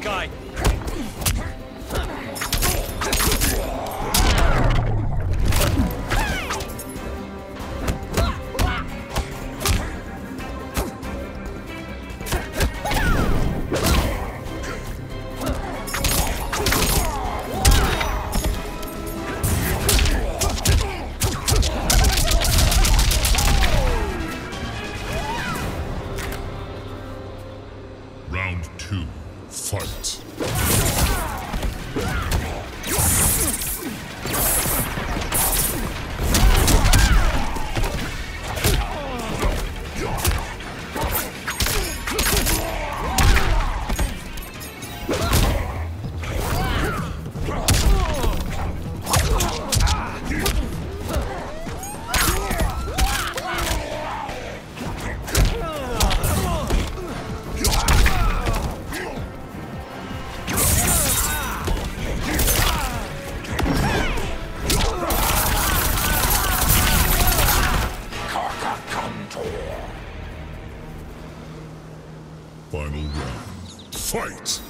guy. Round two. Fight! Final round. Fight!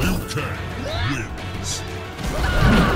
Liu Kang wins.